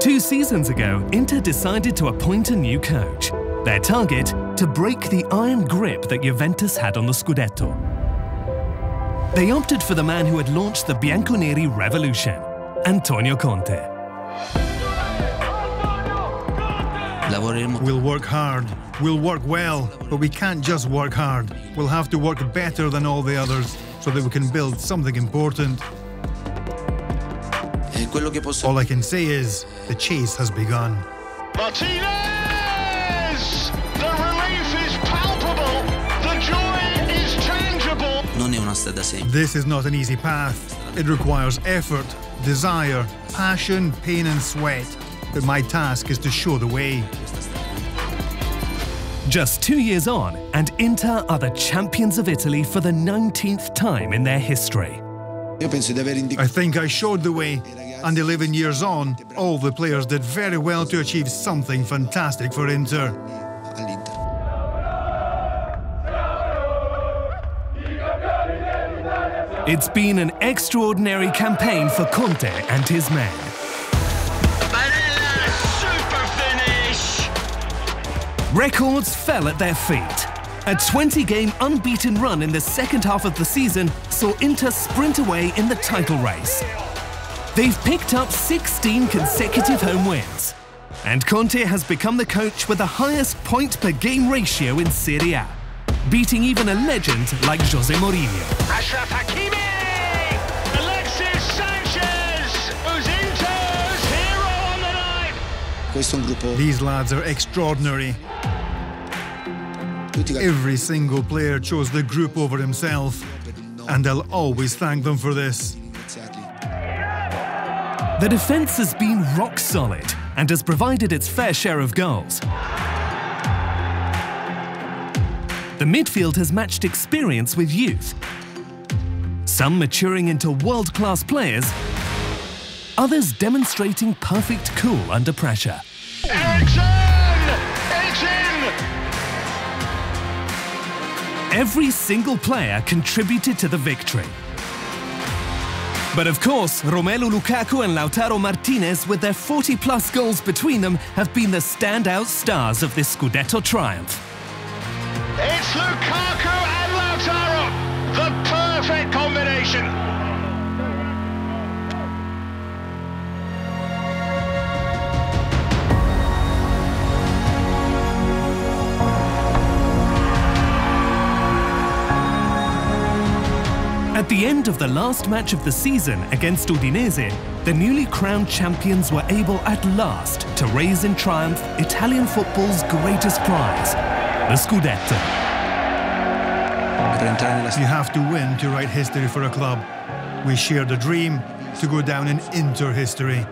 Two seasons ago, Inter decided to appoint a new coach. Their target, to break the iron grip that Juventus had on the Scudetto. They opted for the man who had launched the Bianconeri revolution, Antonio Conte. We'll work hard, we'll work well, but we can't just work hard. We'll have to work better than all the others so that we can build something important. All I can say is, the chase has begun. Martinez! The relief is palpable. The joy is tangible. This is not an easy path. It requires effort, desire, passion, pain and sweat. But my task is to show the way. Just two years on, and Inter are the champions of Italy for the 19th time in their history. I think I showed the way, and 11 years on, all the players did very well to achieve something fantastic for Inter. It's been an extraordinary campaign for Conte and his men. Records fell at their feet. A 20-game unbeaten run in the second half of the season saw Inter sprint away in the title race. They've picked up 16 consecutive home wins. And Conte has become the coach with the highest point per game ratio in Serie A, beating even a legend like Jose Mourinho. Achraf Hakimi. Alexis Sanchez. Who's hero on the night. These lads are extraordinary. Every single player chose the group over himself, and I'll always thank them for this. The defence has been rock solid and has provided its fair share of goals. The midfield has matched experience with youth, some maturing into world-class players, others demonstrating perfect cool under pressure. Every single player contributed to the victory. But of course, Romelu Lukaku and Lautaro Martinez, with their 40 plus goals between them, have been the standout stars of this Scudetto triumph. It's Lukaku and Lautaro. The perfect combination. The end of the last match of the season against Udinese, the newly crowned champions were able at last to raise in triumph Italian football's greatest prize, the Scudetto. You have to win to write history for a club. We shared a dream to go down in Inter history.